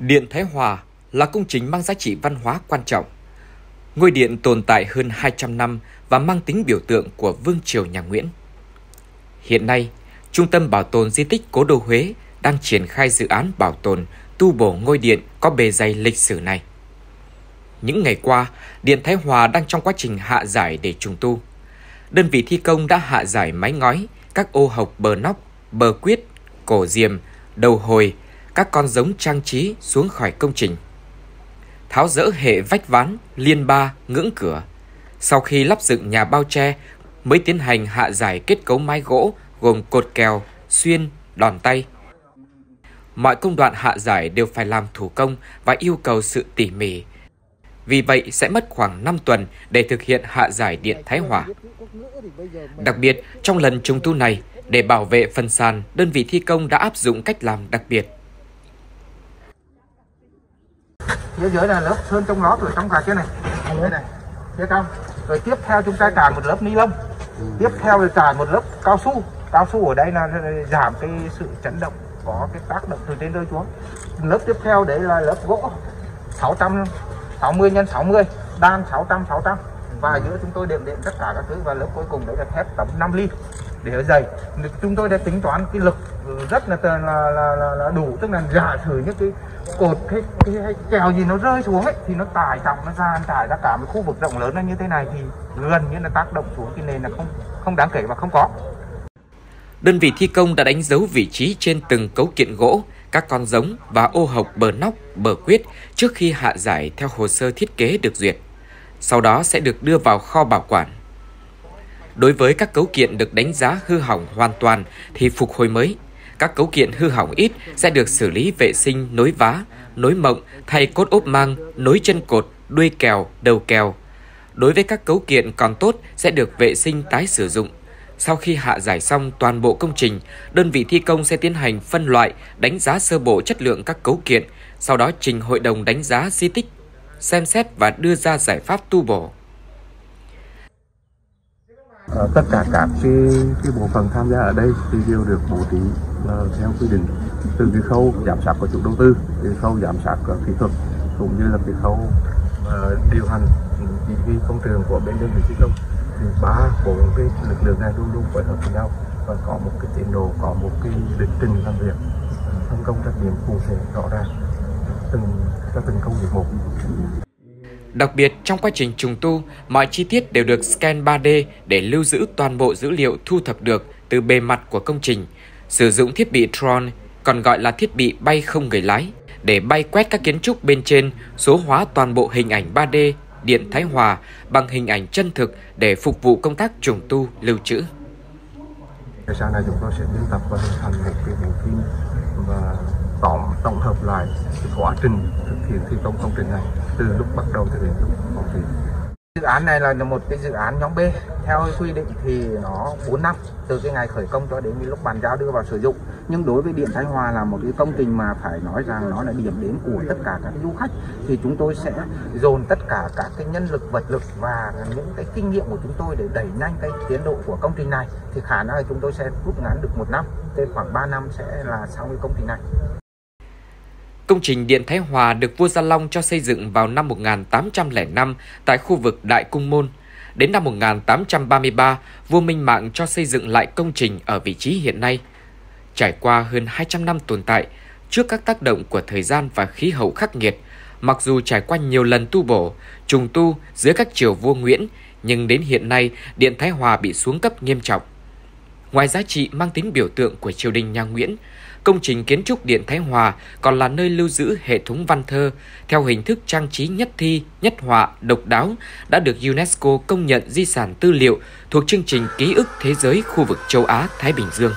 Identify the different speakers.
Speaker 1: Điện Thái Hòa là công trình mang giá trị văn hóa quan trọng. Ngôi điện tồn tại hơn 200 năm và mang tính biểu tượng của Vương triều nhà Nguyễn. Hiện nay, Trung tâm Bảo tồn Di tích Cố đô Huế đang triển khai dự án bảo tồn, tu bổ ngôi điện có bề dày lịch sử này. Những ngày qua, Điện Thái Hòa đang trong quá trình hạ giải để trùng tu. Đơn vị thi công đã hạ giải mái ngói, các ô hộc bờ nóc, bờ quyết, cổ diềm, đầu hồi, các con giống trang trí xuống khỏi công trình. Tháo dỡ hệ vách ván, liên ba, ngưỡng cửa. Sau khi lắp dựng nhà bao tre, mới tiến hành hạ giải kết cấu mái gỗ gồm cột kèo, xuyên, đòn tay. Mọi công đoạn hạ giải đều phải làm thủ công và yêu cầu sự tỉ mỉ. Vì vậy sẽ mất khoảng 5 tuần để thực hiện hạ giải điện Thái Hòa. Đặc biệt, trong lần trùng tu này, để bảo vệ phần sàn, đơn vị thi công đã áp dụng cách làm đặc biệt.
Speaker 2: Phía dưới là lớp sơn trong lót rồi trong gạch cái này. Đây này, phía trong. Rồi tiếp theo chúng ta tràn một lớp ni lông. Tiếp theo là tràn một lớp cao su. Cao su ở đây là giảm cái sự chấn động có cái tác động từ trên rơi xuống. Lớp tiếp theo đấy là lớp gỗ 660 x 60, đan 600 600 và giữa chúng tôi đệm đệm tất cả các thứ và lớp cuối cùng đấy là thép tấm 5 ly để ở dày chúng tôi đã tính toán cái lực rất là là là, là, là đủ tức là giả sử những cái cột cái, cái, cái kèo gì nó rơi xuống ấy thì nó tải trọng nó ra tải ra cả một khu vực rộng lớn như thế này thì gần như là tác động xuống cái nền là không không đáng kể và không có
Speaker 1: Đơn vị thi công đã đánh dấu vị trí trên từng cấu kiện gỗ, các con giống và ô hộc bờ nóc, bờ quyết trước khi hạ giải theo hồ sơ thiết kế được duyệt. Sau đó sẽ được đưa vào kho bảo quản. Đối với các cấu kiện được đánh giá hư hỏng hoàn toàn thì phục hồi mới. Các cấu kiện hư hỏng ít sẽ được xử lý vệ sinh nối vá, nối mộng, thay cốt ốp mang, nối chân cột, đuôi kèo, đầu kèo. Đối với các cấu kiện còn tốt sẽ được vệ sinh tái sử dụng. Sau khi hạ giải xong toàn bộ công trình, đơn vị thi công sẽ tiến hành phân loại, đánh giá sơ bộ chất lượng các cấu kiện, sau đó trình hội đồng đánh giá di tích, xem xét và đưa ra giải pháp tu bổ.
Speaker 3: À, tất cả các cái, cái bộ phận tham gia ở đây thì đều được bố trí uh, theo quy định. Từ cái khâu giám sát của chủ đầu tư, cái khâu giám sát của kỹ thuật cũng như là cái khâu uh, điều hành ừ, chỉ huy công trường của bên đơn vị thi công. Thì ba bốn cái lực lượng này luôn luôn phối hợp với nhau và có một cái tiến độ có một cái lịch trình làm việc phân công trách nhiệm cụ thể rõ ràng từng cho từng công việc một
Speaker 1: Đặc biệt, trong quá trình trùng tu, mọi chi tiết đều được scan 3D để lưu giữ toàn bộ dữ liệu thu thập được từ bề mặt của công trình. Sử dụng thiết bị drone, còn gọi là thiết bị bay không người lái, để bay quét các kiến trúc bên trên, số hóa toàn bộ hình ảnh 3D Điện Thái Hòa bằng hình ảnh chân thực để phục vụ công tác trùng tu lưu trữ.
Speaker 3: Sau này chúng tôi sẽ biên tập và hình thành một cái bộ phim và tổng tổng hợp lại quá trình thực hiện thi công công trình này từ lúc bắt đầu thực hiện lúc hoàn thiện.
Speaker 2: Dự án này là một cái dự án nhóm B. Theo quy định thì nó 4 năm từ cái ngày khởi công cho đến lúc bàn giao đưa vào sử dụng. Nhưng đối với Điện Thái Hòa là một cái công trình mà phải nói rằng nó là điểm đến của tất cả các du khách thì chúng tôi sẽ dồn tất cả các cái nhân lực, vật lực và những cái kinh nghiệm của chúng tôi để đẩy nhanh cái tiến độ của công trình này thì khả năng là chúng tôi sẽ rút ngắn được một năm, tới khoảng 3 năm sẽ là xong cái công trình này.
Speaker 1: Công trình Điện Thái Hòa được vua Gia Long cho xây dựng vào năm 1805 tại khu vực Đại Cung Môn. Đến năm 1833, vua Minh Mạng cho xây dựng lại công trình ở vị trí hiện nay. Trải qua hơn 200 năm tồn tại, trước các tác động của thời gian và khí hậu khắc nghiệt, mặc dù trải qua nhiều lần tu bổ, trùng tu dưới các triều vua Nguyễn, nhưng đến hiện nay Điện Thái Hòa bị xuống cấp nghiêm trọng. Ngoài giá trị mang tính biểu tượng của triều đình nhà Nguyễn, công trình kiến trúc Điện Thái Hòa còn là nơi lưu giữ hệ thống văn thơ theo hình thức trang trí nhất thi, nhất họa, độc đáo đã được UNESCO công nhận di sản tư liệu thuộc chương trình ký ức thế giới khu vực châu Á-Thái Bình Dương.